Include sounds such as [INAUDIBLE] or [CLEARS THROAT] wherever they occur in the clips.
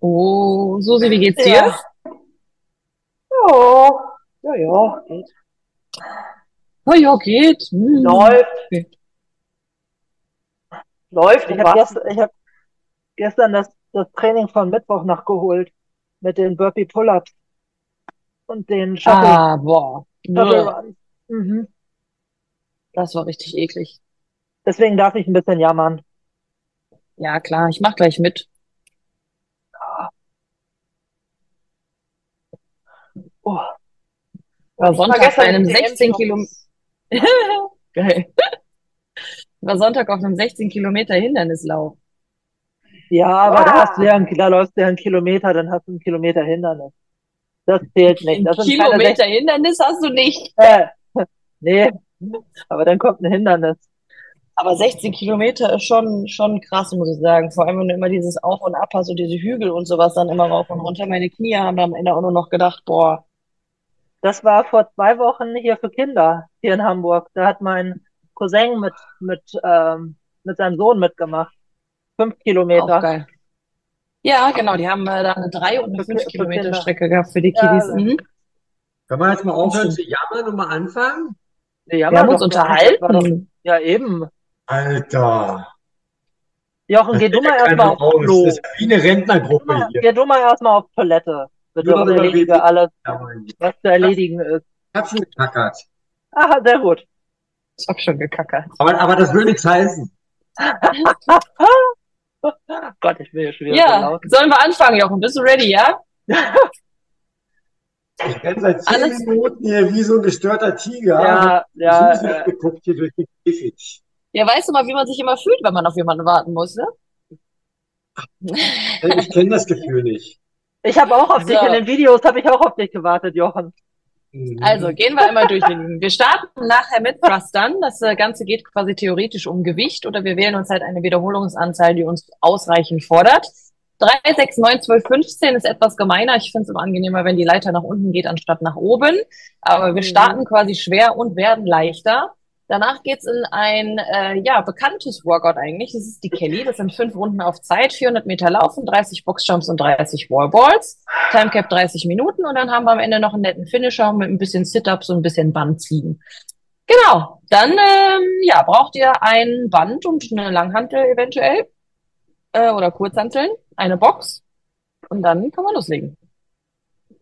Oh, Susi, wie geht's dir? Ja, ja, ja, ja, geht. Oh ja, geht. Hm. Läuft, Okay. läuft. Ich habe ich hab gestern das, das Training von Mittwoch nachgeholt mit den Burpee Pull-ups und den Shuttle, Ah, boah. Shuttle. Runs. Mhm. Das war richtig eklig. Deswegen darf ich ein bisschen jammern. Ja, klar, ich mach gleich mit. Oh, War Sonntag bei einem DM 16 Kilometer. Geil. War Sonntag auf einem 16 Kilometer Hindernislauf. ja, aber da hast du Ah, ja, da läufst du ja einen Kilometer, dann hast du einen Kilometer Hindernis. Das zählt nicht. Das Kilometer 60, Hindernis hast du nicht. [LAUGHS] äh, nee, aber dann kommt ein Hindernis. Aber 16 Kilometer ist schon, schon krass, muss ich sagen. Vor allem, wenn du immer dieses Auf und Ab hast und diese Hügel und sowas dann immer rauf und runter. Meine Knie haben am Ende auch nur noch gedacht, boah, Das war vor zwei Wochen hier für Kinder, hier in Hamburg. Da hat mein Cousin mit, mit, ähm, mit seinem Sohn mitgemacht. Fünf auch Kilometer geil. Ja, genau, die haben äh, da eine 3 und eine für, 5 Ki- für Kilometer Kinder. Strecke gehabt für die Ja, Kiddies. Mhm, Kann man jetzt mal aufhören zu jammern und mal anfangen? Wir jammer haben uns war doch, unterhalten. ja eben. Alter, Jochen, das geh du ja mal erstmal aufs aus. Das Klo. ist wie eine Geh Rentnergruppe mal, hier. geh du mal erstmal auf Toilette, und über erledige alles, was zu erledigen ist. Ich hab schon gekackert. Aha, sehr gut. Ich hab schon gekackert. Aber, aber das will nichts heißen. [LAUGHS] Gott, ich bin hier schon wieder so Ja, laut. sollen wir anfangen, Jochen? Bist du ready, ja? Ich renn seit zehn Alles, Minuten hier wie so ein gestörter Tiger, Ja, Susi ja, äh, geguckt hier durch den Käfig. ja, weißt du mal, wie man sich immer fühlt, wenn man auf jemanden warten muss, ne? Ich kenne das Gefühl nicht. Ich habe auch auf dich, in So, den Videos habe ich auch auf dich gewartet, Jochen. also Mhm. gehen wir einmal durch. Wir starten nachher mit Thrustern. Das äh, Ganze geht quasi theoretisch um Gewicht oder wir wählen uns halt eine Wiederholungsanzahl, die uns ausreichend fordert. 3, 6, 9, 12, 15 ist etwas gemeiner. Ich finde es immer angenehmer, wenn die Leiter nach unten geht, anstatt nach oben. Aber wir Mhm. starten quasi schwer und werden leichter. Danach geht's in ein äh, ja bekanntes Workout eigentlich. Das ist die Kelly. Das sind fünf Runden auf Zeit, 400 Meter Laufen, 30 Boxjumps und 30 Wallballs. Timecap 30 Minuten und dann haben wir am Ende noch einen netten Finisher mit ein bisschen Sit-Ups und ein bisschen Bandziehen. Genau. Dann ähm, ja braucht ihr ein Band und eine Langhantel eventuell äh, oder Kurzhanteln, eine Box und dann kann man loslegen.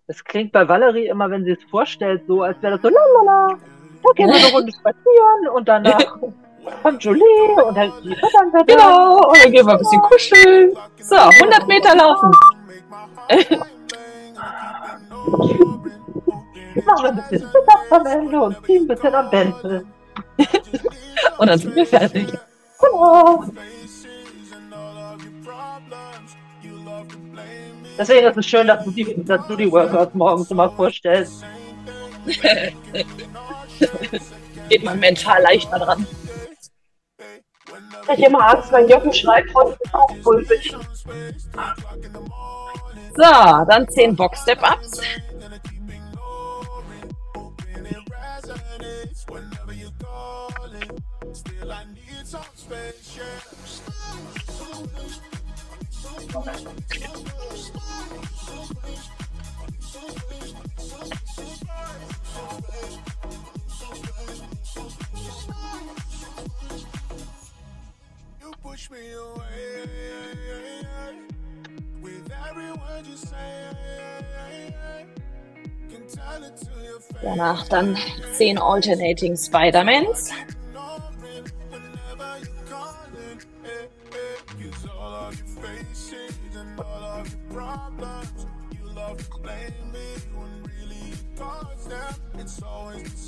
Es klingt bei Valerie immer, wenn sie es vorstellt, so, als wäre das so, lalala, da gehen wir eine Runde spazieren und danach [LAUGHS] kommt Julie und hält die. Genau, und dann gehen wir ein bisschen kuscheln. So, 100 Meter laufen. [LAUGHS] Machen wir ein bisschen Füttern am Ende und ziehen ein bisschen am Bändel. [LAUGHS] Und dann sind wir fertig. Genau. Deswegen ist es schön, dass du die, dass du die Workouts morgens immer vorstellst. Geht man mental leichter dran. Ich immer Angst, wenn Jochen schreit, heute ist auch pulpig. So, dann 10 Box-Step-Ups. push me away. With every word you say, can tell it to your face. Danach dann 10 Alternating Spider-Mans.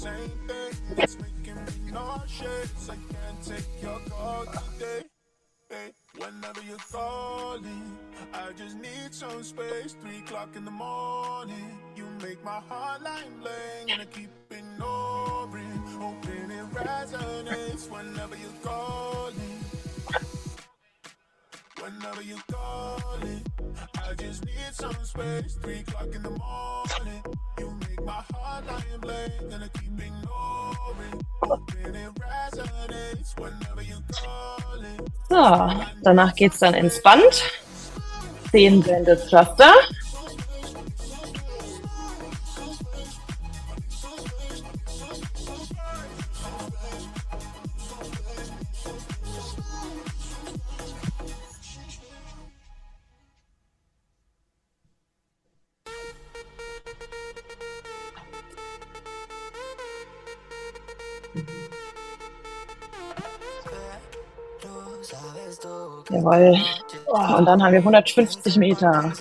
Eh, eh, it's making me nauseous. I can't take your call today. Whenever you're calling, I just need some space. Three o'clock in the morning, you make my heart line bling, and I keep ignoring, hoping it resonates. Whenever you're calling, whenever you're calling, I just need some space. Three o'clock in the morning, you So, danach geht's dann ins Band. 10 Blended Thruster. Jawohl. Oh, und dann haben wir 150 Meter.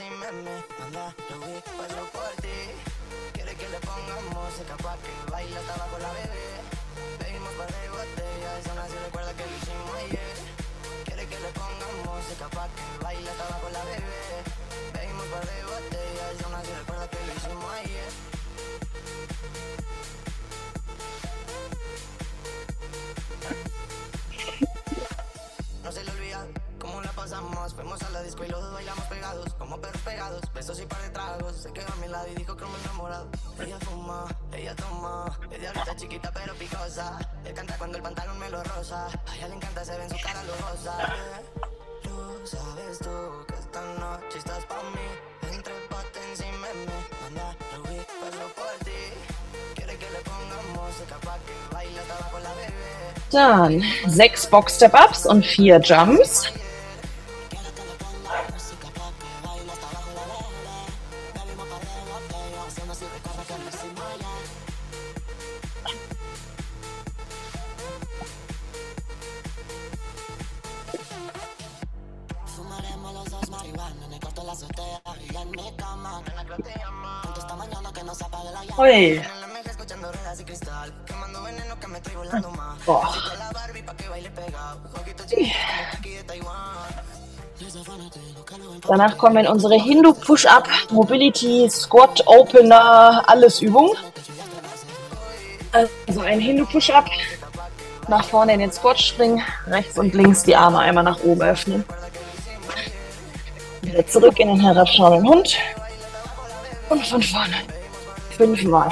Dann sechs Box-Step-Ups und vier Jumps. Fumaremos los Danach kommen unsere Hindu Push-Up, Mobility, Squat, Opener, alles Übung. Also ein Hindu Push-Up, nach vorne in den Squat springen, rechts und links die Arme einmal nach oben öffnen. Wieder zurück in den herabschauenden Hund und von vorne. Fünfmal.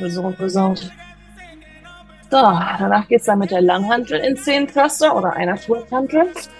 So besorgt. So, danach geht's dann mit der Langhantel in 10 Thruster oder einer Fullhantel. So.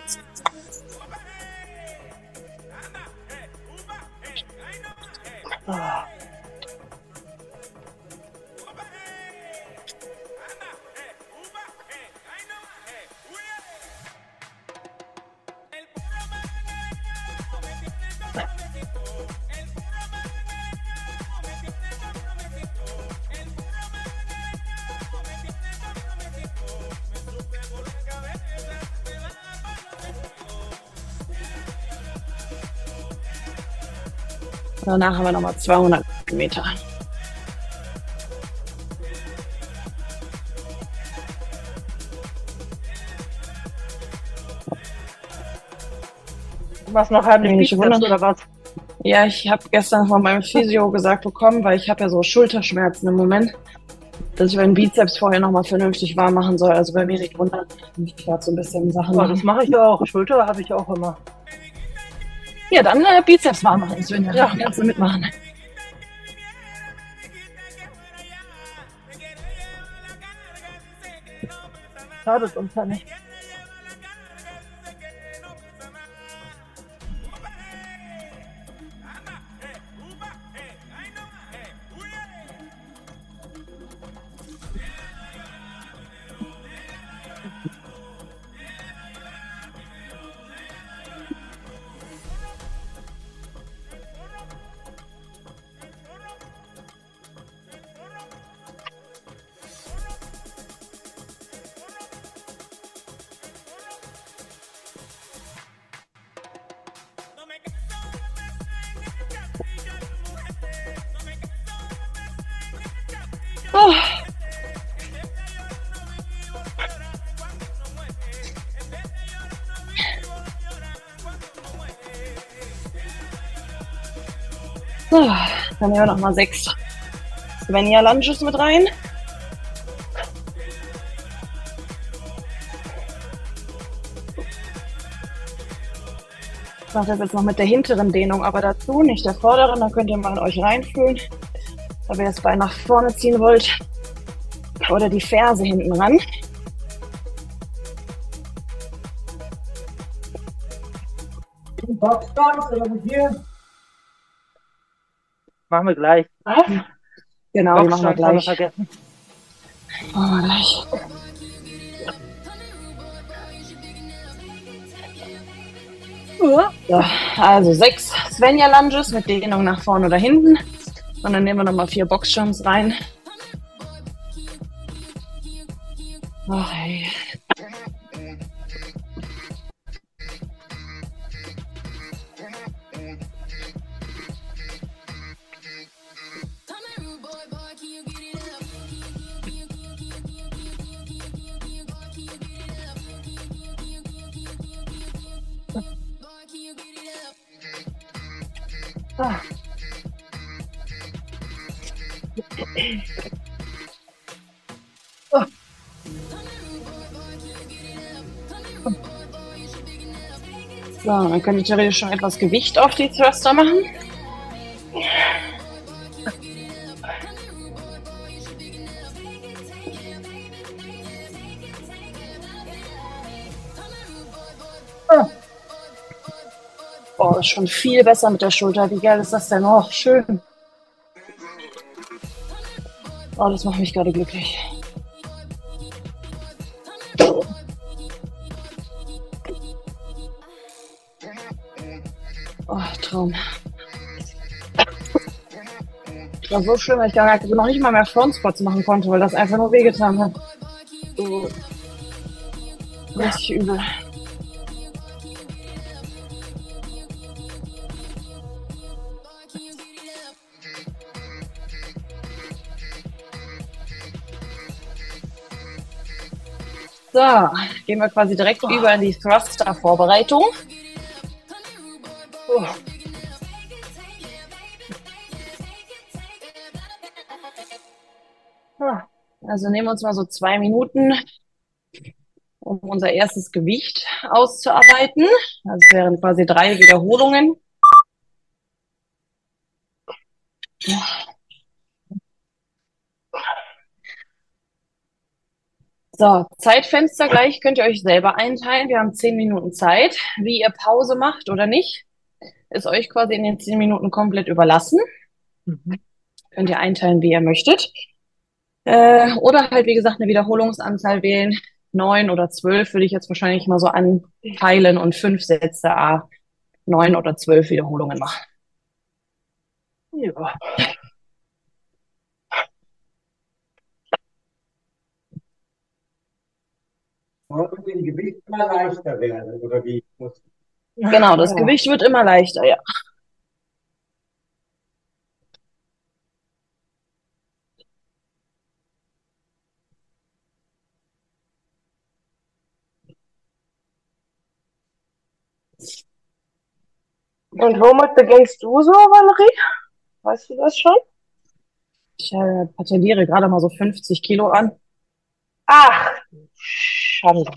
Danach haben wir nochmal 200 Meter. Was noch heimlich Nicht oder was? Ja, ich habe gestern von meinem Physio gesagt bekommen, weil ich habe ja so Schulterschmerzen im Moment, dass ich meinen Bizeps vorher nochmal vernünftig warm machen soll. Also bei mir nicht wundern. Ich gerade so ein bisschen Sachen Ja, das mache ich auch. Schulter habe ich auch immer. Ja, dann äh, Bizeps warm machen, Svenja. Ja. Kannst du mitmachen. Schadet uns ja nicht. Dann nehmen wir noch mal sechs Svenja Lunges mit rein. Ich mache das jetzt noch mit der hinteren Dehnung, aber dazu nicht der vorderen. Da könnt ihr mal in euch reinfühlen, ob ihr das Bein nach vorne ziehen wollt oder die Ferse hinten ran. Boxdowns oder mit dir? Machen wir gleich. Genau, die machen wir gleich. vergessen. Machen wir gleich. So, also sechs Svenja Lunges mit Dehnung nach vorne oder hinten. Und dann nehmen wir nochmal vier Boxjumps rein. Ach, ey. Ah. So, dann könnt ihr theoretisch schon etwas Gewicht auf die Thruster machen. Oh, ist schon viel besser mit der Schulter. Wie geil ist das denn? Oh, schön. Oh, das macht mich gerade glücklich. War so schön, weil ich gar nicht- noch nicht mal mehr Front Squats machen konnte, weil das einfach nur wehgetan hat. So. Richtig übel. So, gehen wir quasi direkt über in die Thruster-Vorbereitung. Oh. Also nehmen wir uns mal so zwei Minuten, um unser erstes Gewicht auszuarbeiten. Das wären quasi drei Wiederholungen. So, Zeitfenster gleich könnt ihr euch selber einteilen. Wir haben zehn Minuten Zeit. Wie ihr Pause macht oder nicht, ist euch quasi in den zehn Minuten komplett überlassen. Mhm. Könnt ihr einteilen, wie ihr möchtet. Äh, oder halt, wie gesagt, eine Wiederholungsanzahl wählen. Neun oder zwölf würde ich jetzt wahrscheinlich mal so anteilen und fünf Sätze, a neun oder zwölf Wiederholungen machen. Ja. Dem Gewicht immer leichter werden, oder wie? Genau, das. Gewicht wird immer leichter, ja. Und womit beginnst du so, Valerie? Weißt du das schon? Ich äh, patentiere gerade mal so 50 Kilo an. Ach, Schande.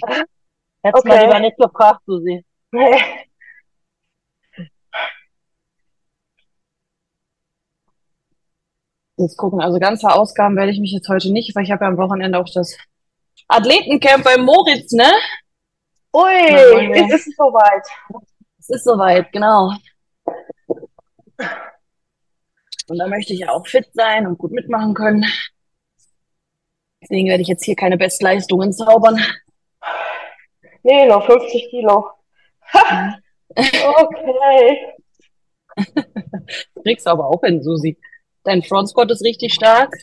Hättest mal Okay. lieber nicht gefragt, Susi. nee. [LAUGHS] Jetzt gucken, also ganze Ausgaben werde ich mich jetzt heute nicht, weil ich habe ja am Wochenende auch das Athletencamp bei Moritz, ne? Ui, jetzt ist es soweit. Es ist soweit, genau. Und da möchte ich ja auch fit sein und gut mitmachen können. Deswegen werde ich jetzt hier keine Bestleistungen zaubern. Nee, nur 50 Kilo. Ha, okay. [LAUGHS] Kriegst du aber auch hin, Susi. Dein Front Squat ist richtig stark.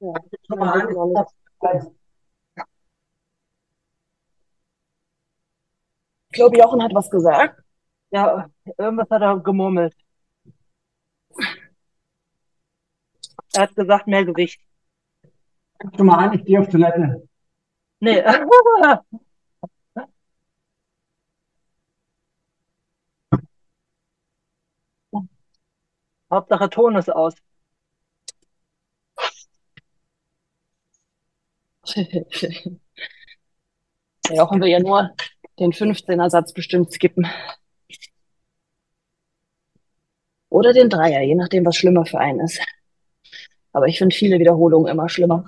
Schon mal an. Ich glaube, Jochen hat was gesagt. Ja, irgendwas hat er gemurmelt. Er hat gesagt, mehr Gewicht. Schon mal an, ich gehe auf Toilette. Nee. [LAUGHS] Hauptsache Ton ist aus. [LAUGHS] Jochen will ja nur den 15er-Satz bestimmt skippen. Oder den Dreier, je nachdem, was schlimmer für einen ist. Aber ich finde viele Wiederholungen immer schlimmer.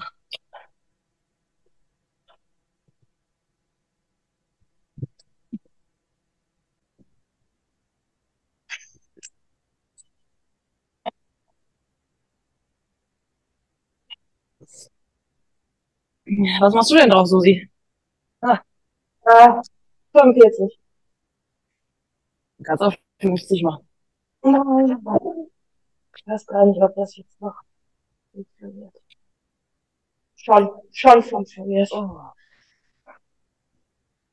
Was machst du denn drauf, Susi? Äh, 45. Kannst auch 50 machen. Nein. Ich weiß gar nicht, ob das jetzt noch funktioniert. Schon, schon funktioniert. Oh.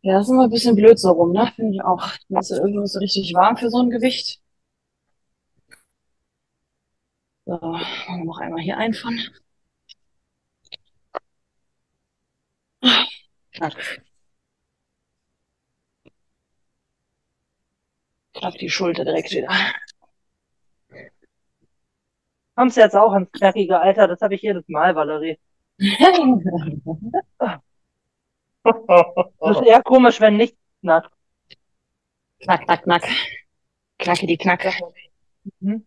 Ja, das ist immer ein bisschen blöd so rum, ne? Finde ich auch. Dann ist ja irgendwo so richtig warm für so ein Gewicht. So, machen wir noch einmal hier einfahren. Knack. Knack die Schulter direkt wieder. Kommst jetzt auch ins knackige Alter? Das habe ich jedes Mal, Valerie. [LAUGHS] Das ist eher komisch, wenn nicht knackt. Knack, knack, knack. Knacke die Knack. Mhm.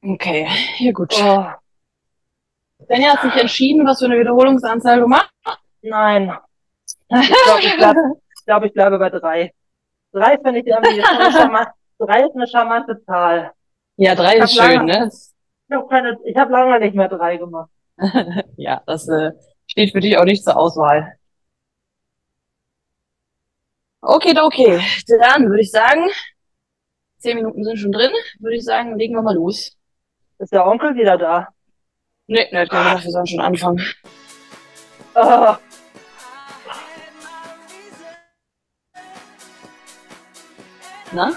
Okay, ja gut. Oh, Svenja hat sich entschieden, was für eine Wiederholungsanzahl du machst. nein. Ich glaube, ich, bleib, ich, glaub, ich bleibe bei drei. Drei finde ich irgendwie eine [LAUGHS] charmante, drei ist eine charmante Zahl. Ja, drei Ich ist hab schön, lange- ne? Ich habe ich habe lange nicht mehr drei gemacht. [LAUGHS] Ja, das äh, steht für dich auch nicht zur Auswahl. Okay, okay. Dann würde ich sagen, zehn Minuten sind schon drin, würde ich sagen, legen wir mal los. Ist der Onkel wieder da? Nee, nee, hat gesagt, wir sollen schon anfangen. Ah, Na?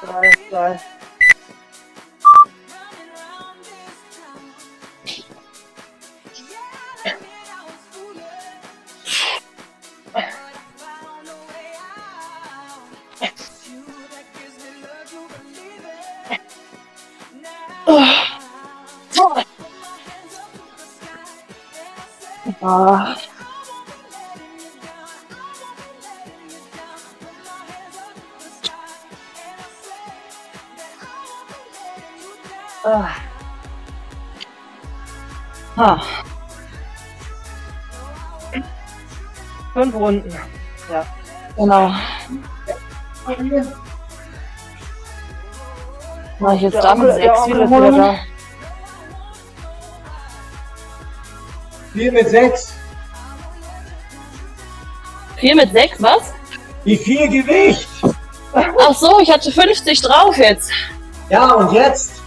drei, drei. Ah, Ah, ah. fünf Runden. Ja. Genau. Mach ich jetzt Der damit sechs wieder da. Vier mit sechs. Vier mit sechs, was? Wie viel Gewicht? Ach so, ich hatte 50 drauf jetzt. Ja, und jetzt?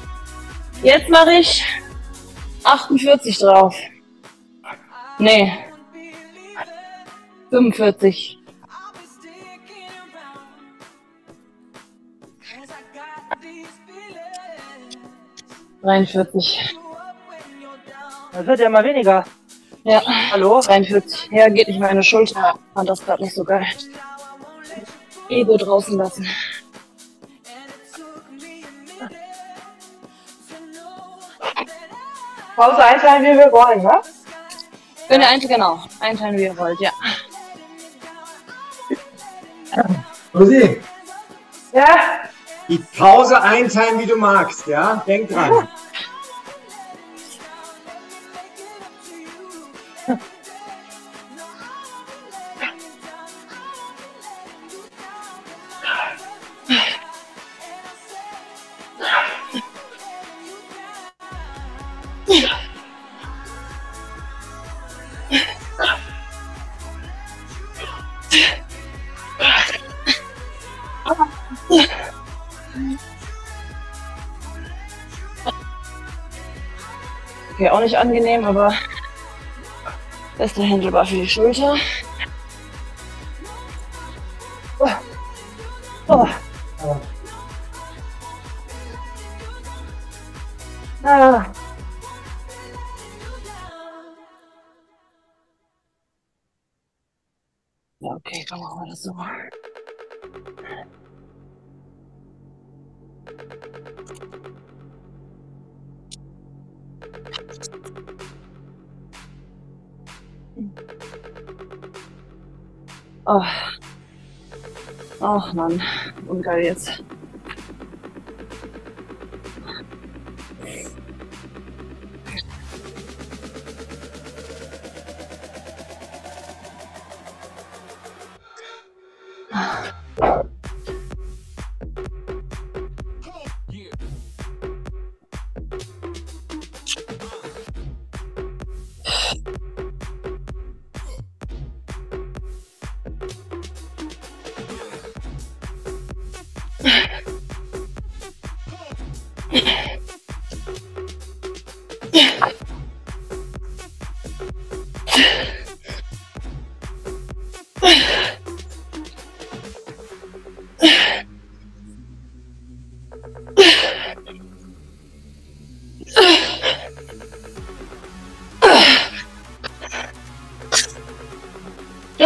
Jetzt mache ich 48 drauf. Nee. 45. Dreiundvierzig. Das wird ja mal weniger. Ja, Hallo? 43. Ja, geht nicht meine Schulter. Fand das gerade nicht so geil. Ego draußen lassen. Pause einteilen, wie wir wollen, ne? Wenn ihr einteilen, genau. Einteilen, wie ihr wollt, ja. Rosi, Ja, die Pause einteilen, wie du magst, ja? Denk dran. [LAUGHS] Okay, auch nicht angenehm, aber beste Händelbar für die Schulter. Oh. Oh. Ah. Okay, komm, machen so. Oh. Ach oh, Mann, ungeil jetzt.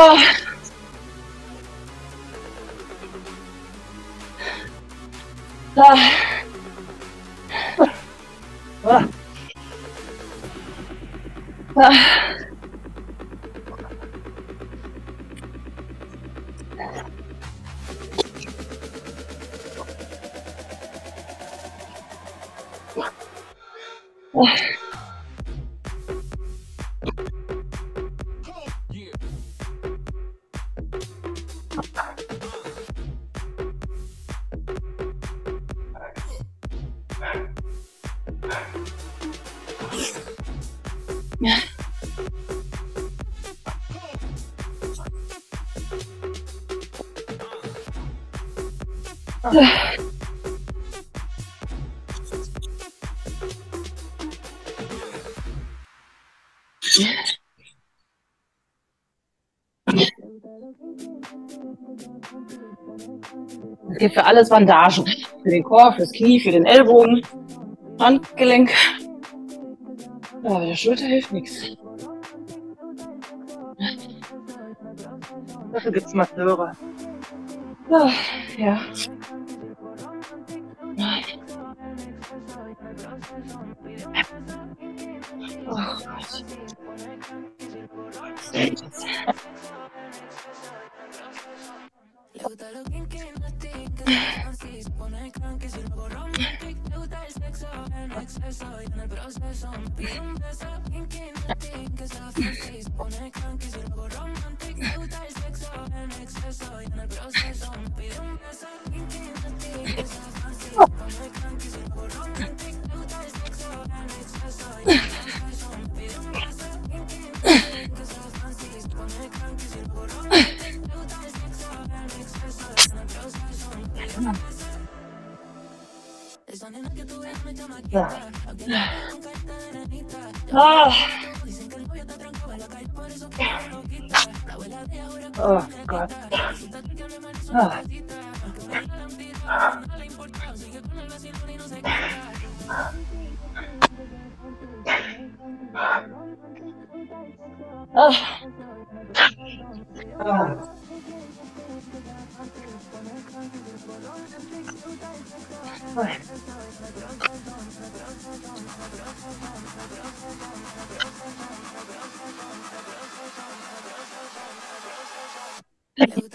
Oh, Es gibt für alles Bandagen. Für den Chor, fürs Knie, für den Ellbogen, Handgelenk. Aber der Schulter hilft nichts. Dafür gibt es Masseure. Ah, ja.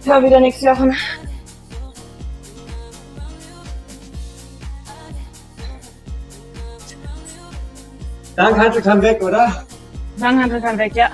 Ich höre wieder nichts, Jochen. Langhantel kann weg, oder? Langhantel kann weg, ja.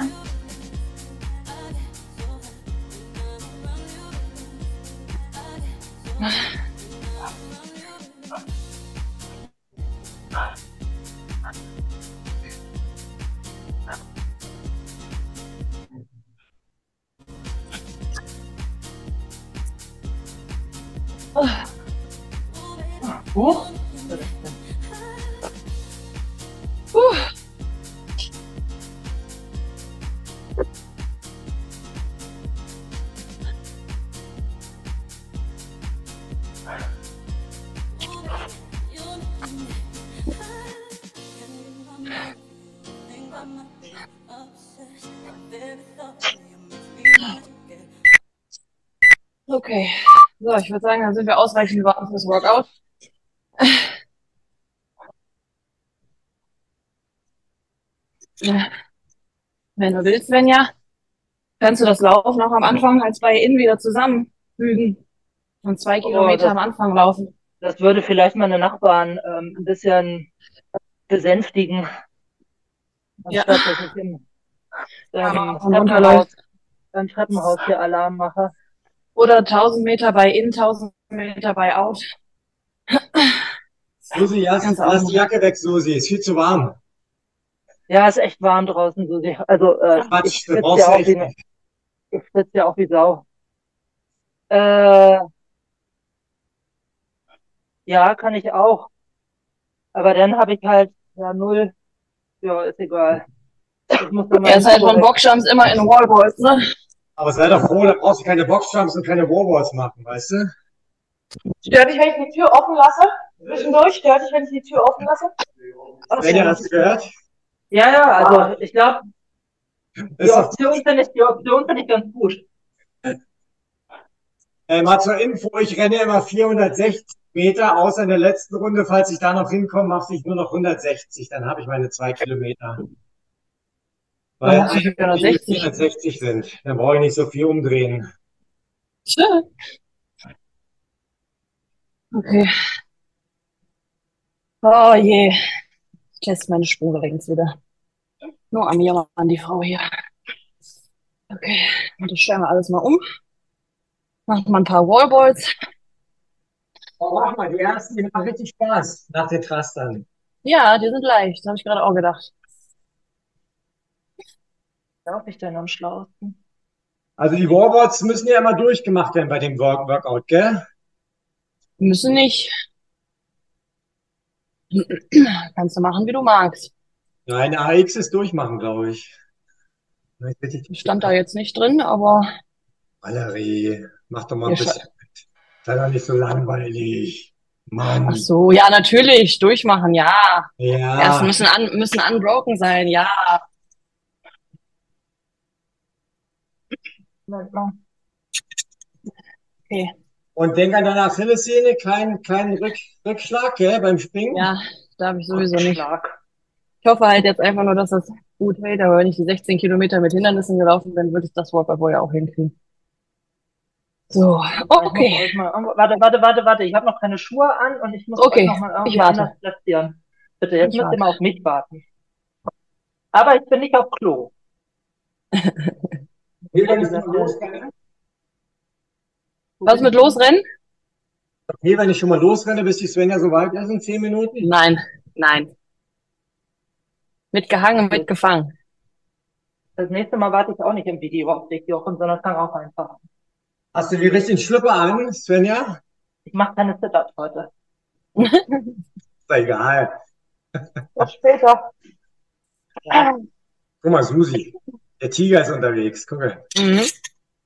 So, ich würde sagen, dann sind wir ausreichend warm fürs Workout. Ja. [LAUGHS] Wenn du willst, Svenja, kannst du das Laufen auch am Anfang als bei In wieder zusammenfügen und zwei Kilometer das- am Anfang laufen. Das würde vielleicht meine Nachbarn ähm, ein bisschen besänftigen. Ja. Anstatt dass ich im, Ja, ähm, Treppenhaus, beim Treppenhaus hier Alarm mache. Oder 1000 Meter bei In, 1000 Meter bei Out. Susi, lass, Ganz lass die Jacke weg, Susi. Ist viel zu warm. Ja, ist echt warm draußen. Susi. Also äh, ich Quatsch, du schwitze brauchst ja, wie, nicht. ich schwitze ja auch wie Sau. Äh, ja, kann ich auch. Aber dann habe ich halt ja null. Ja, ist egal. Ich muss dann mal Er ist halt von. Boxjumps immer in Wallballs, ne? Aber sei doch froh, da brauchst du keine Boxjumps und keine Wallballs machen, weißt du? Stört dich, wenn ich die Tür offen lasse? Zwischendurch stört dich, wenn ich die Tür offen lasse? Wenn ihr das gehört, Ja, ja, also ich glaube, die Option finde ich, die Option finde ich ganz gut. äh, mal zur Info, ich renne immer 460 Meter, außer in der letzten Runde, falls ich da noch hinkomme, mache ich nur noch 160, dann habe ich meine zwei Kilometer. Weil du 460. 460 sind, dann brauche ich nicht so viel umdrehen. Schön. Okay. Oh je. Ich teste meine Sprunggelenks wieder. Nur am Jammern, die Frau hier. Okay. Und das stellen wir alles mal um. Machen wir ein paar Wallballs. Oh, mach mal, die ersten, die machen richtig Spaß nach den Trastern. Ja, die sind leicht. Habe ich gerade auch gedacht. Glaube ich denn am schlausten? Also die Wallballs müssen ja immer durchgemacht werden bei dem Work Workout, gell? Müssen nicht. [CLEARS THROAT] Kannst du machen, wie du magst. Nein, AX ist durchmachen, glaube ich. Ich Stand da jetzt nicht drin, aber Valerie, mach doch mal ein bisschen mit. Sei doch nicht so langweilig. Mann. ach so, ja, natürlich, durchmachen, ja. Ja. Erst müssen un, müssen unbroken sein, ja. Okay, Und denk an deine Achillessehne, keinen kleinen Rück, Rückschlag, gell, beim Springen. ja, darf ich sowieso nicht. Ich hoffe halt jetzt einfach nur, dass das gut hält, aber wenn ich die 16 Kilometer mit Hindernissen gelaufen bin, würde ich das ja auch hinkriegen. So, okay. Warte, warte, warte, warte. Ich habe noch keine Schuhe an und ich muss Okay, euch noch mal irgendwie anders platzieren. Bitte, jetzt Ich müsst ihr mal auf mich warten. Aber ich bin nicht auf Klo. [LAUGHS] Was mit losrennen? okay, wenn ich schon mal losrenne, bis die Svenja so weit ist in zehn Minuten. Nein, nein. Mitgehangen, mitgefangen. Das nächste Mal warte ich auch nicht im Video auf dich, Jochen, sondern fang auch einfach an. Hast du die richtigen Schlüpper an, Svenja? Ich mache keine Sit-Ups heute. Ist doch egal. Das später. Ja. Guck mal, Susi. Der Tiger ist unterwegs. Guck mal. Mhm.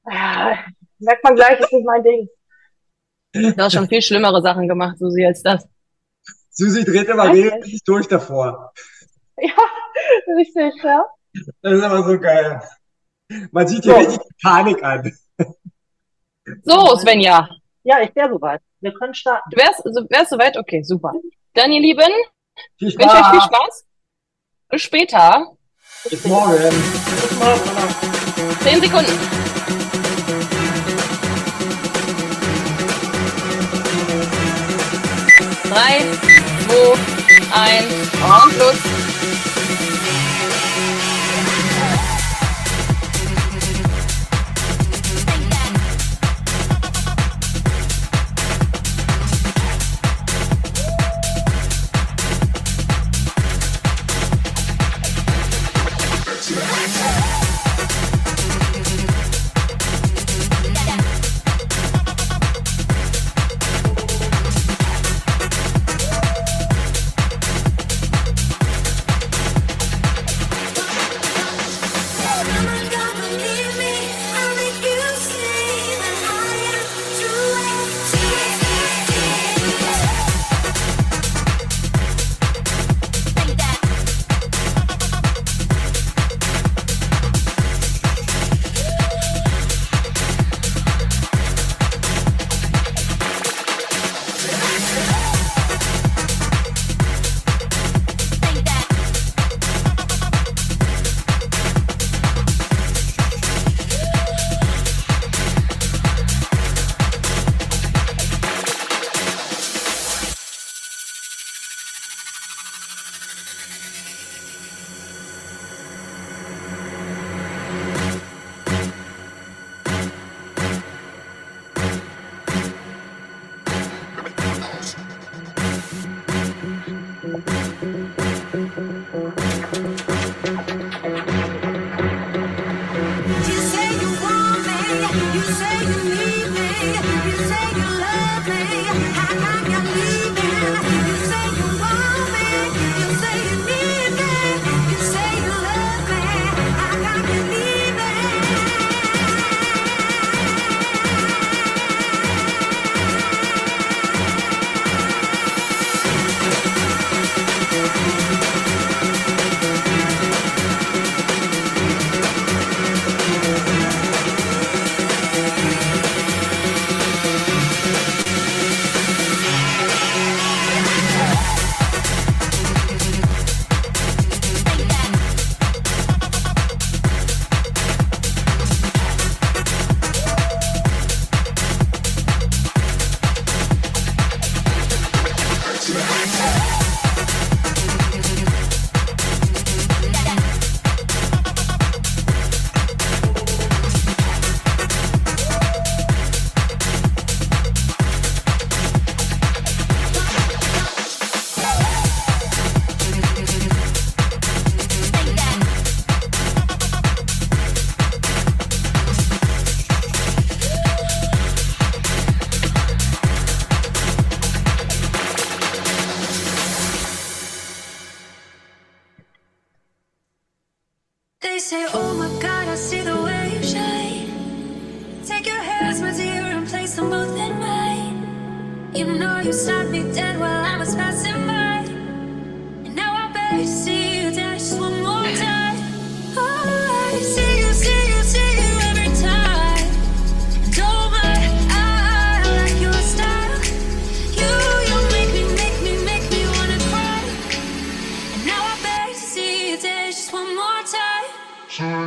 Ah, Merkt man gleich, ist nicht mein Ding. Du hast schon viel schlimmere Sachen gemacht, Susi, als das. Susi dreht immer Okay. regelmäßig durch davor. Ja, richtig, ja. Das ist aber so geil. Man sieht hier So. richtig die Panik an. So, Svenja, Ja, ich wäre soweit. Wir können starten. du wärst, also wärst soweit? Okay, super. Dann, ihr Lieben, Viel wünsche euch viel Spaß. Spaß. Bis später. Bis morgen. Bis morgen. Genau. Zehn Sekunden. Drei, zwei, eins, und los.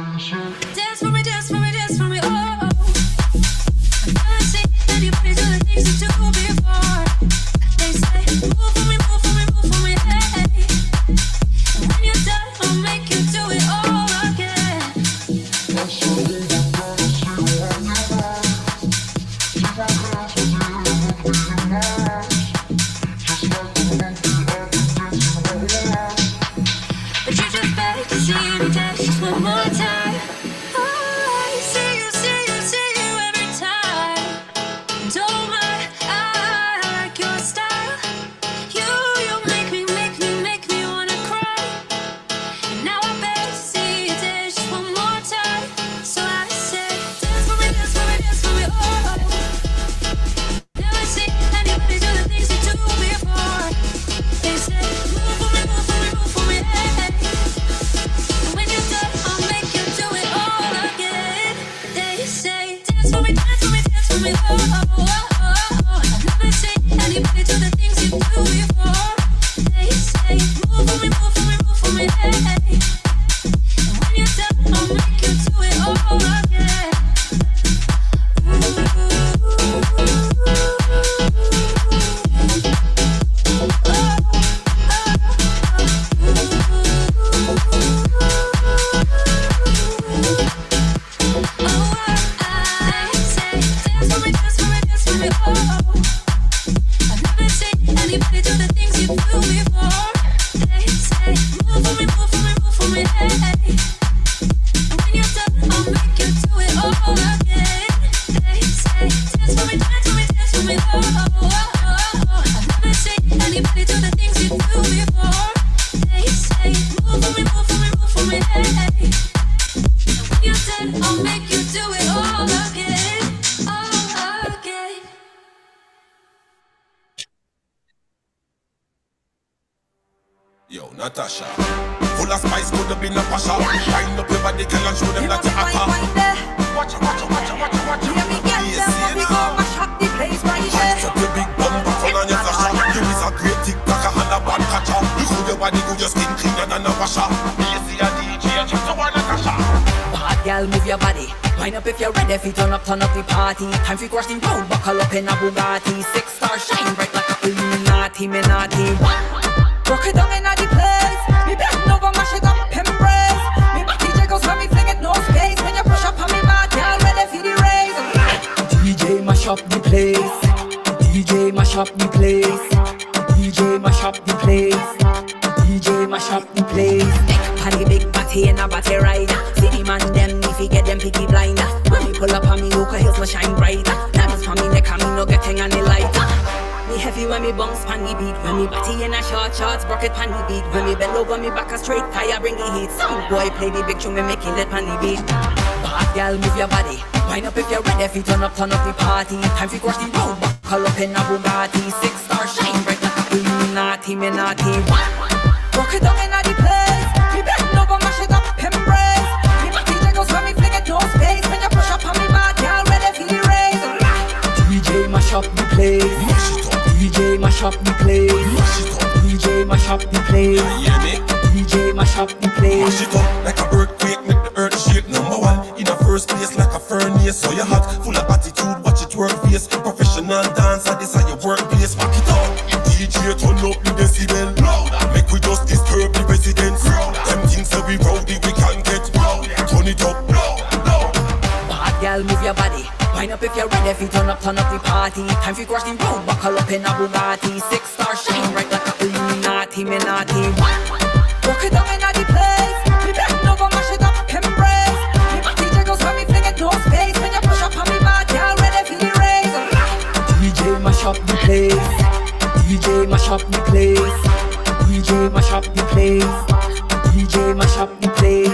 Dance for me, dance for me, dance for me, oh. I've never seen anybody do the things you do of could have been a pasha. Wind up your body, girl, and show them that you're hot. Watch it, watch it, watch it, watch it, watch it. Yes, you know. Punch up your big bumper, full on your flasher. You is a great tick-tocker and a bad catcher. You cool your body, good, your skin cleaner than a washer. You see a DJ, just to one Natasha. Bad girl, move your body. Wind up if you're ready. You turn up, turn up the party. Time for cross the road, buckle up in a Bugatti. Six star shine bright like a Illuminati, Minati. Rock it down in the place. Mash up the place. DJ mash up the place. DJ mash up the place. DJ mash up the place. Neck party, big party and a body rider. Bounce pan the beat. When me body in a short shorts, rocket pan the beat. When me bend over me back a straight tire bring the heat. Some boy play the big tune, me make it pan the beat. Bad girl move your body. Wind up if you're ready, you turn up, turn up the party. Time for cross the road, buckle up in a Bugatti. Six star shine bright like a Illuminati, Minati Rock it down in the place. Me bend over, mash it up, embrace. Me body jiggles when me fling it, no space. When you push up on me, bad girl, ready for the race. DJ mash up the place DJ mash up the place. mash it up. DJ mash up the place. Hear me? DJ mash up the place. Mash it up like a earthquake, make the earth shake. Number one in the first place, like a furnace. So you're hot, full of if ready. Turn up, turn up the party. Time for cross the road, buckle up in a Bugatti. Six star shine right like a Illuminati, Minati. Rock it down in over, mash it up, body jiggles when me no space. When you push up on me, girl, ready for the. DJ mash up the place. DJ mash up the place. DJ mash up the place. DJ mash up the place.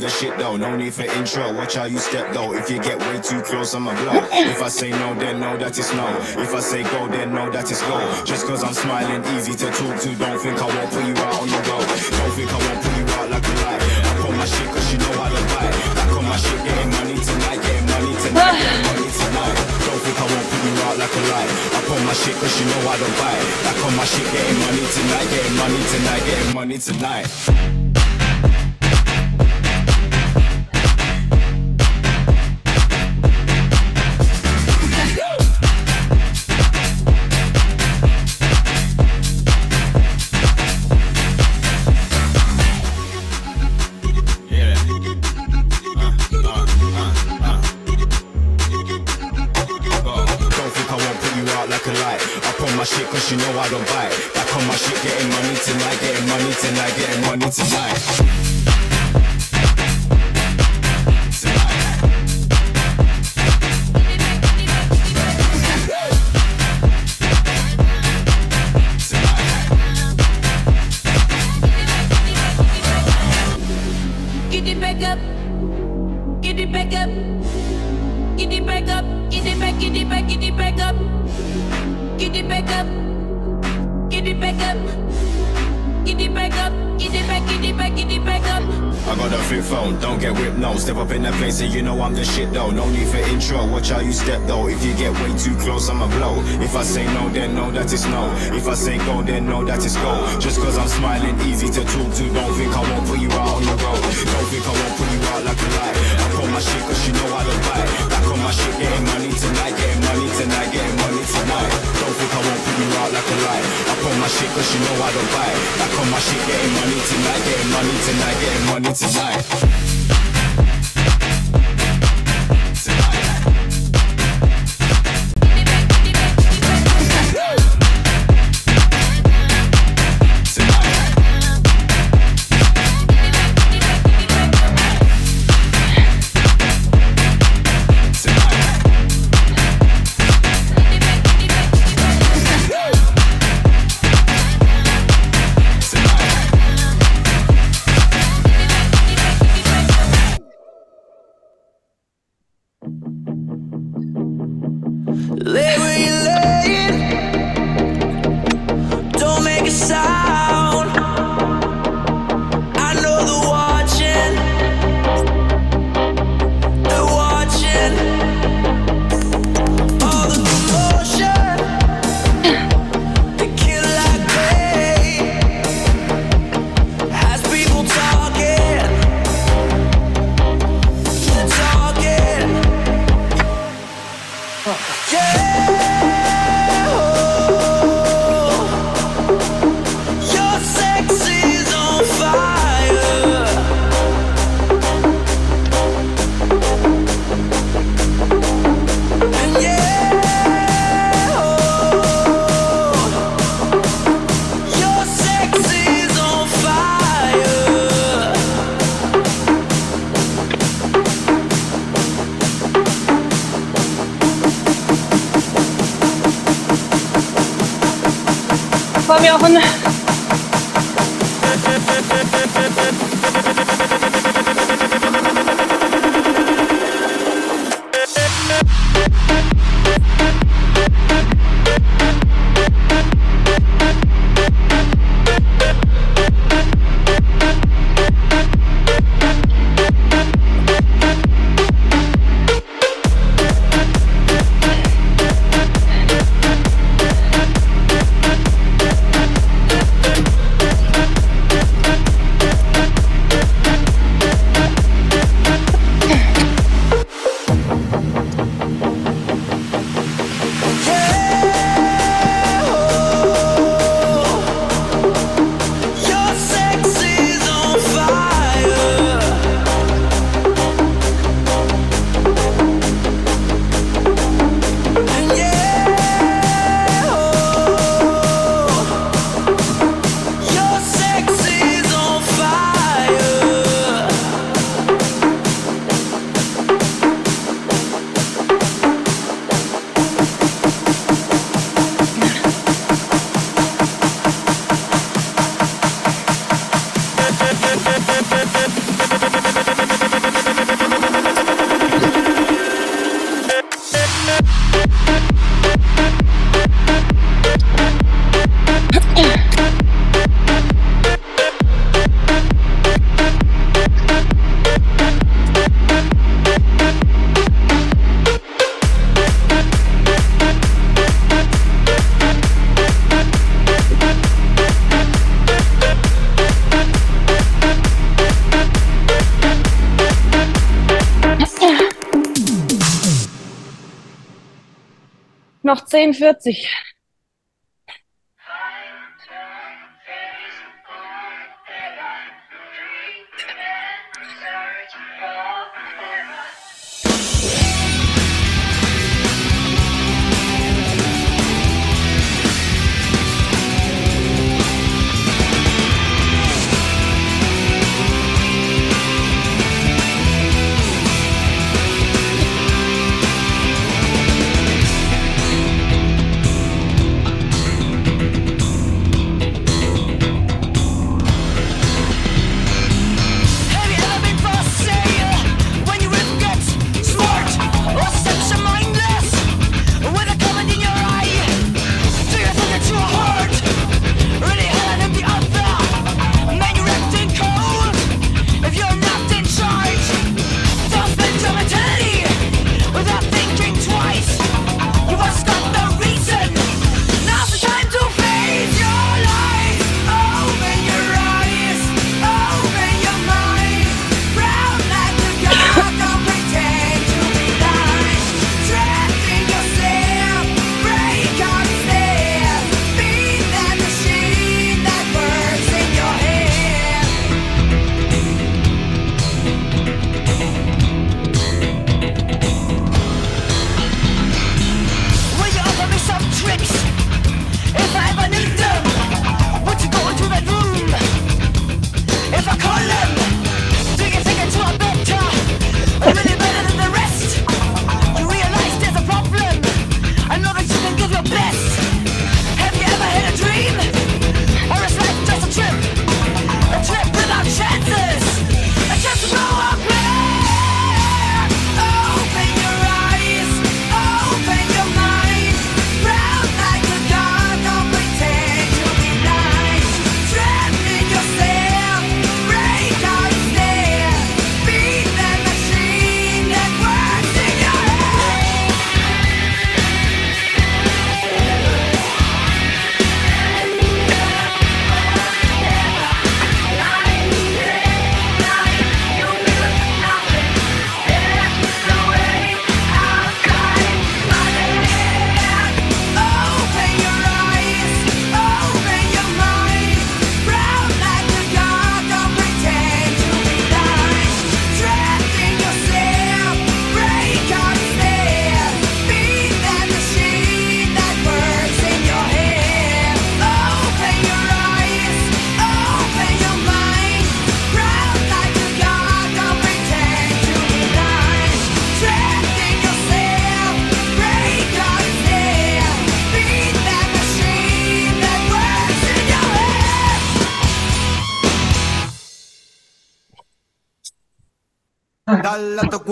The shit though. No need for intro, watch how you step though. If you get way too close, I'ma blow. If I say no, then no, that is no. If I say go, then no, that is go. Just cause I'm smiling, easy to talk to. Don't think I won't put you out on the go. Don't think I won't put you out like a lie. I put my shit cause you know how to buy. Back on my shit, getting money tonight, getting money tonight, getting money tonight. Don't think I won't put you out like a lie. I put my shit cause you know I don't buy. Back on my shit, getting money tonight, getting money tonight, getting money tonight. Like a light. Up on my shit cause you know I don't bite. Back on my shit, getting money tonight, getting money tonight, getting money tonight. And you know I'm the shit though. No need for intro, watch how you step though. If you get way too close, I'ma blow. If I say no, then no, that is no. If I say go, then no, that is go. Just cause I'm smiling, easy to talk to. Don't think I won't put you out on the road. Don't think I won't put you out like a lie. I put my shit cause you know I don't buy. Back on my shit, getting money tonight, getting money tonight, getting money tonight. Don't think I won't put you out like a lie. I put my shit cause you know I don't buy. Back on my shit, getting money tonight, getting money tonight, getting money tonight. yeah! Jochen. Noch 10,40.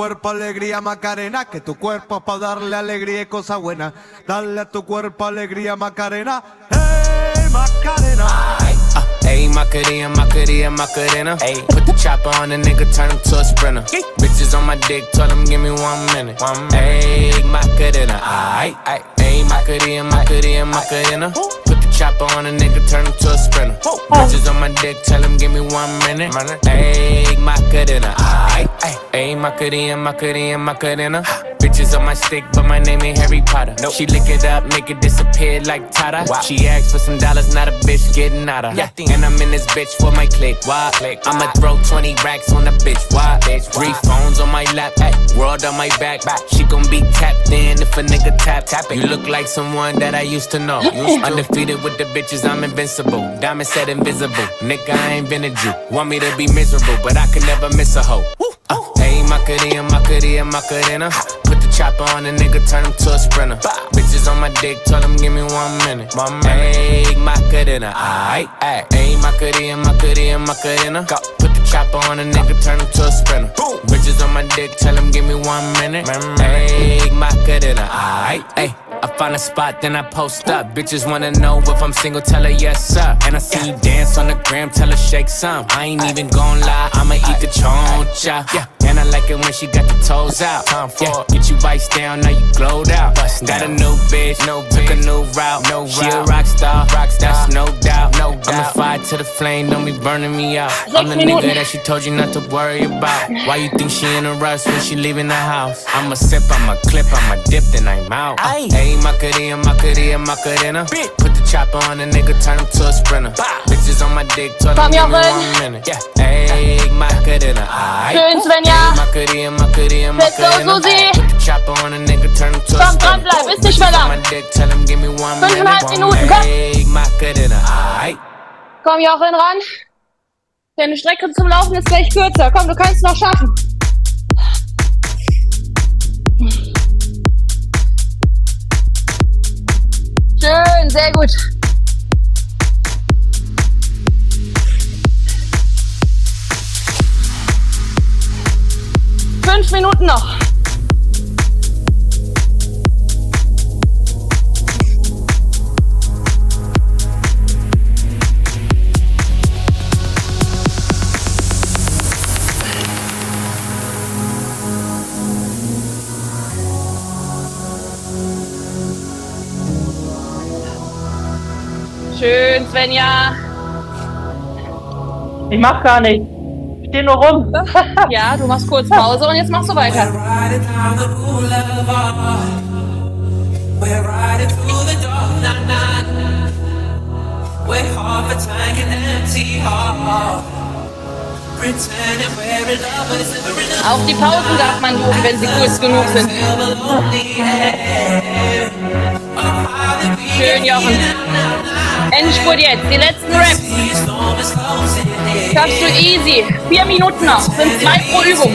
Cuerpo alegría Macarena, que tu cuerpo es para darle alegría y cosas buenas. Dale a tu cuerpo alegría Macarena, hey Macarena. Uh, Ayy, Macarena, Macarena, Macarena. Ayy, put the chopper on the nigga, turn him to a sprinter. Bitches on my dick, tell him give me one minute. One minute. Ayy, Macarena, aight. Ayy, Macarena, Macarena, Macarena. Chopper on a nigga, turn him to a sprinter. Bitches on my dick, tell him give me one minute. Ayy, Macarena. Ayy, Macarena, Macarena, Macarena. Bitches on my stick, but my name ain't Harry Potter. She lick it up, make it disappear like Tata. She asked for some dollars, not a bitch getting out of. And I'm in this bitch for my click. Why? click. I'ma throw 20 racks on the bitch. Why? bitch Three phones on my lap, ay, world on my back. She gon' be tapped in if a nigga tap. tap it. You look like someone that I used to know. Undefeated with the bitches, I'm invincible. Diamond said invisible. Nigga, I ain't been a Jew. Want me to be miserable, but I can never miss a hoe. Uh, Ayy, Macarena, Macarena, Macarena. Put the chopper on a nigga, turn him to a sprinter. Bitches on my dick, tell him give me one minute. Minute. Ayy, Macarena, aight, aight. Ayy, Macarena, Macarena, Macarena. Put the chopper on a nigga, turn him to a sprinter. Bitches on my dick, tell him give me one minute. Ayy, Macarena, aight, ayy. I find a spot, then I post up. Bitches wanna know if I'm single, tell her yes, sir. And I see you dance on the gram, tell her shake some. I ain't even gon' lie, I'ma eat the choncha. Yeah. And I like it when she got the toes out. Time for yeah. Get you vice down, now you glowed out. got a new bitch, no took a new route. No she a rock star, rock star. That's no doubt. No doubt. I'm a fire to the flame, don't be burning me out. I'm the nigga that she told you not to worry about. Why you think she in a rush when she leaving the house? I'm a sip, I'm a clip, I'm a dip, then I'm out. Hey, Macarena, Macarena, Macarena. Put the chopper on a nigga, turn him to a sprinter. Bitches on my dick, tell Komm, him give me Jochen. one minute. Yeah, hey, Macarena, aight. Schön, Svenja. Go, Macarena. Susi. Komm, dranbleib, ist nicht one Fünfeinhalb minute. Minuten, komm. Komm, Jochen, ran. Deine Strecke zum Laufen ist gleich kürzer. Komm, du kannst es noch schaffen. Schön, sehr gut. Fünf Minuten noch. Schön, Svenja. Ich mach gar nichts. Ich steh nur rum. [LAUGHS] Ja, du machst kurz Pause und jetzt machst du weiter. Auch die Pausen darf man loben, wenn sie kurz genug sind. Schön, Jochen. Endspurt jetzt, die letzten Raps. Schaffst du easy. Vier Minuten noch, sind zwei pro Übung.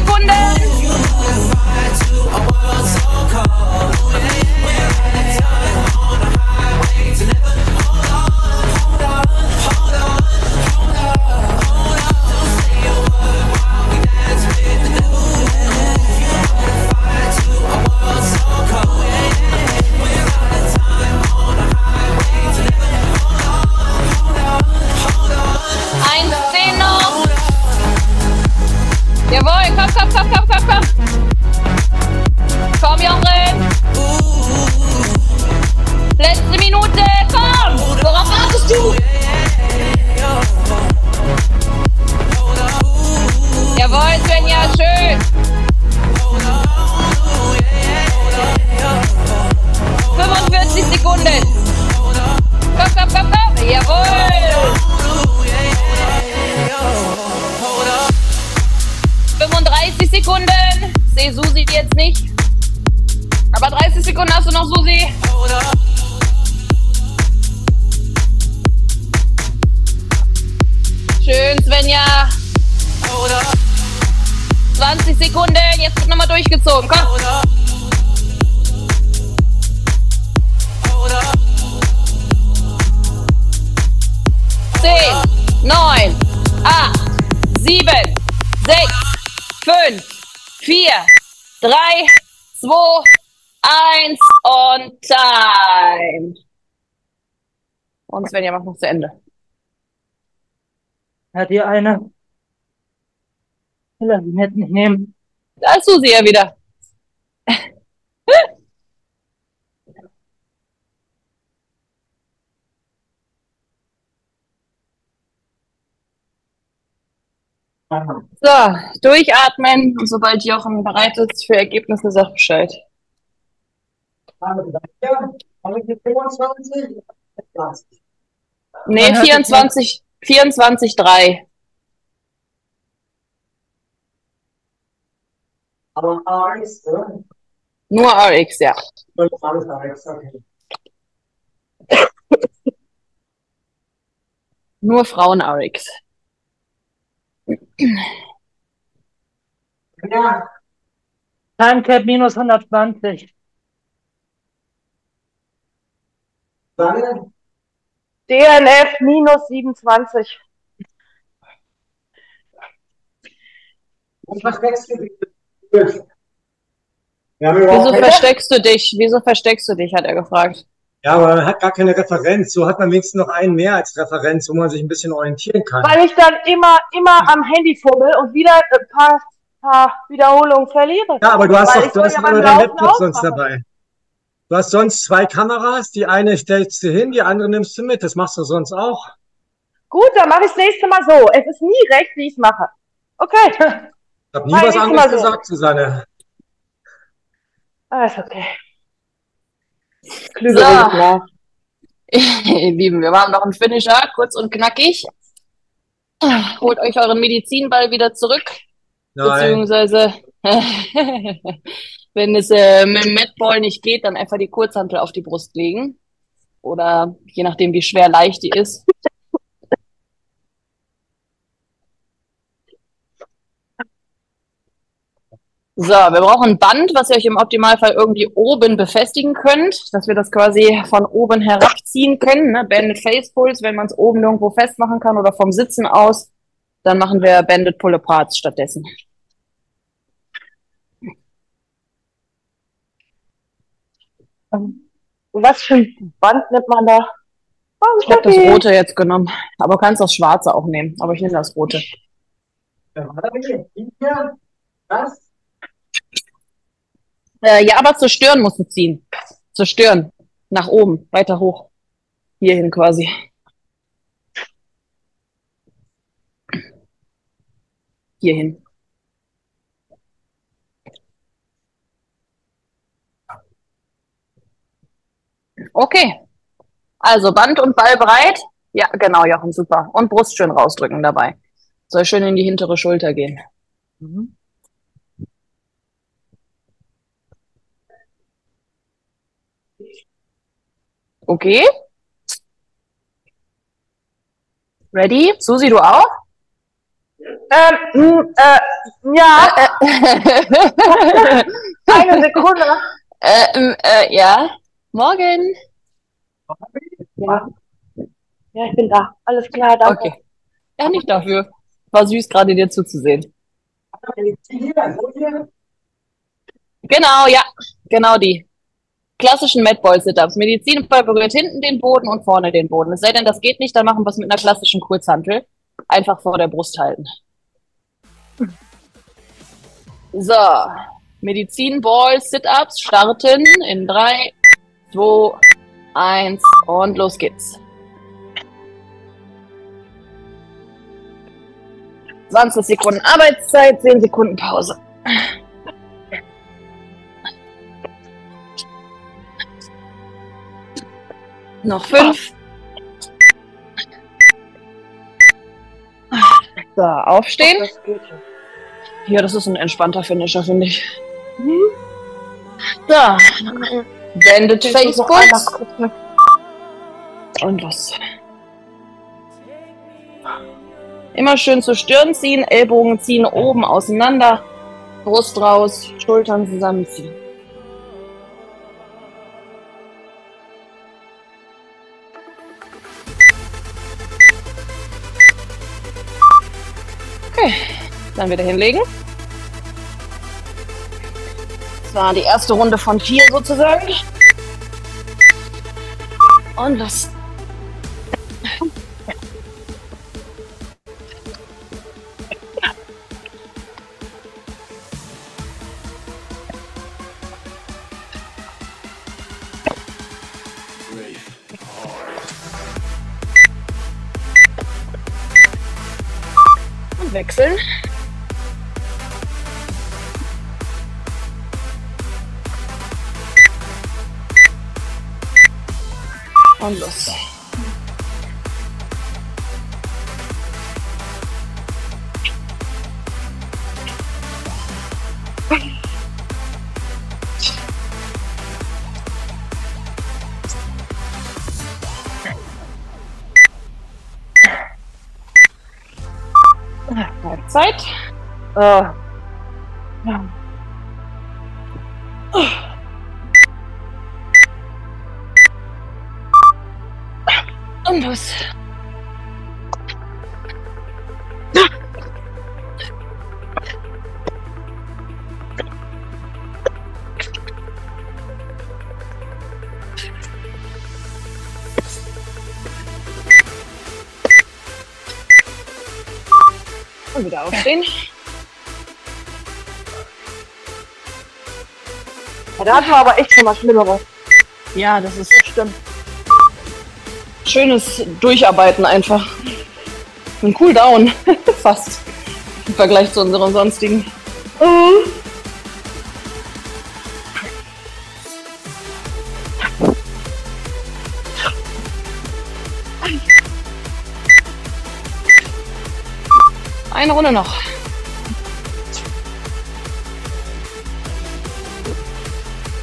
Conde. Und Svenja macht noch zu Ende. Hat ihr eine? Will er nicht nehmen? Da ist Susi ja wieder. [LAUGHS] So, durchatmen und sobald Jochen bereit ist für Ergebnisse, sag Bescheid. Hier 25? 20. Nee, 24, 24, 3. Aber AX, ne? Nur RX, ja. Und alles AX, okay. Nur Frauen RX. Ja, Timecap minus 120. dann DNF minus 27. und versteckst du dich. Wieso versteckst du dich? Wieso versteckst du dich, hat er gefragt. ja, aber man hat gar keine Referenz. So hat man wenigstens noch einen mehr als Referenz, wo man sich ein bisschen orientieren kann. Weil ich dann immer, immer am Handy fummel und wieder ein paar, paar Wiederholungen verliere. Ja, aber du hast Weil doch, du hast ja immer beim nur dein Laufen Laptop sonst dabei. Du hast sonst zwei Kameras, die eine stellst du hin, die andere nimmst du mit. Das machst du sonst auch. Gut, dann mache ich das nächste Mal so. Es ist nie recht, wie ich es mache. Okay. Ich habe nie Nein, was anderes so. gesagt, Susanne. Alles okay. Klüger So. [LAUGHS] Ihr Lieben, wir waren noch ein Finisher, kurz und knackig. Holt euch euren Medizinball wieder zurück. Nein. Beziehungsweise, [LAUGHS] wenn es äh, mit dem Medball nicht geht, dann einfach die Kurzhantel auf die Brust legen. Oder je nachdem, wie schwer leicht die ist. So, wir brauchen ein Band, was ihr euch im Optimalfall irgendwie oben befestigen könnt, dass wir das quasi von oben herabziehen können. Ne? Banded Face Pulls, wenn man es oben irgendwo festmachen kann oder vom Sitzen aus, dann machen wir Banded Pull Aparts stattdessen. Was für ein Band nimmt man da? Oh, Ich habe das rote jetzt genommen, aber du kannst das schwarze auch nehmen, aber ich nehme das rote. Äh, ja, aber zur Stirn musst du ziehen. Zur Stirn. Nach oben, weiter hoch. Hierhin quasi. Hierhin. Okay. Also Band und Ball breit. Ja, genau, Jochen, super. Und Brust schön rausdrücken dabei. Soll schön in die hintere Schulter gehen. Okay. Ready? Susi, du auch? Ähm, äh, ja. [LAUGHS] Eine Sekunde. Äh, ähm, äh, ja. Morgen. Ja. Ja, ich bin da. Alles klar, danke. Okay. Ja, nicht dafür. War süß, gerade dir zuzusehen. Genau, ja. Genau die. Klassischen Madball Sit-Ups. Medizinball berührt hinten den Boden und vorne den Boden. Es sei denn, das geht nicht, dann machen wir es mit einer klassischen Kurzhantel. Einfach vor der Brust halten. So. Medizinball Sit-Ups starten in drei, zwei, eins und los geht's. 20 Sekunden Arbeitszeit, 10 Sekunden Pause. Noch fünf. So, aufstehen. Ja, das ist ein entspannter Finisher, finde ich. So. Facebooks. gucken. Und los. Immer schön zur Stirn ziehen, Ellbogen ziehen oben auseinander, Brust raus, Schultern zusammenziehen. Okay, dann wieder hinlegen. War die erste Runde von vier sozusagen. Und los. Äh, Und los. Und wieder aufstehen. Da hatten wir aber echt schon mal Schlimmeres. Ja, das ist stimmt. Schönes Durcharbeiten einfach. Ein Cool Down. [LAUGHS] Fast. Im Vergleich zu unseren sonstigen. Eine Runde noch.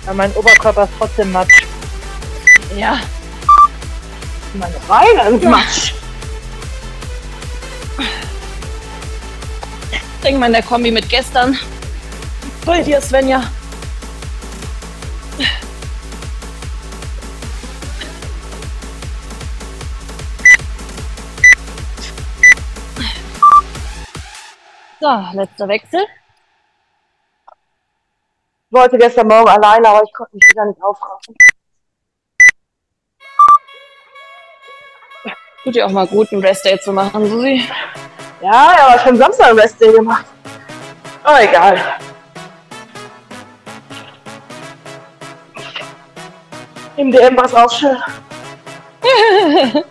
Ja, mein Oberkörper ist trotzdem matsch. Ja. Meine Beine sind matsch. Bringen wir in der Kombi mit gestern. Bei dir, Svenja. So, letzter Wechsel. Ich wollte gestern Morgen alleine, aber ich konnte mich wieder nicht aufraffen. Tut dir auch mal gut, einen Rest-Day zu machen, Susi. Ja, ja, aber schon Samstag ein Rest Day gemacht. Aber egal. Im DM war es auch schön. [LAUGHS]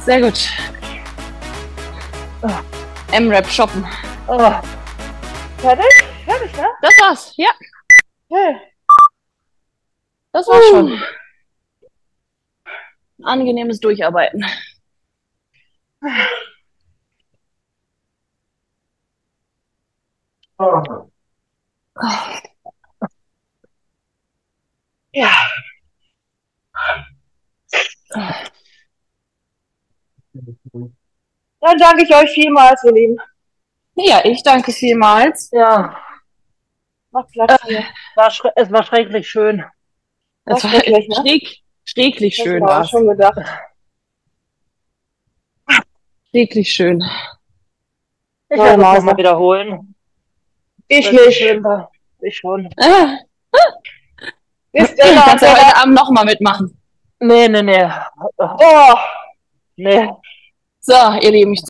Sehr gut. M-Rap shoppen. Oh. Fertig? Fertig, ne? Das war's, ja. Okay. Das war's schon. Angenehmes Durcharbeiten. Oh. Ja. Dann danke ich euch vielmals, ihr Lieben. Ja, ich danke vielmals. Ja, Macht Platz hier. war schre es war schrecklich schön. Das war wirklich, ne? schräg, schräglich Das schön war war's. schon gedacht. Schräglich schön. Ich werde es Mauser. nochmal wiederholen. Ich es nicht. schön war. Ich schon. Ah, Bis dann. kannst du heute Abend nochmal mitmachen. Nee, nee, nee. Oh. Nee. So, ihr Lieben, ich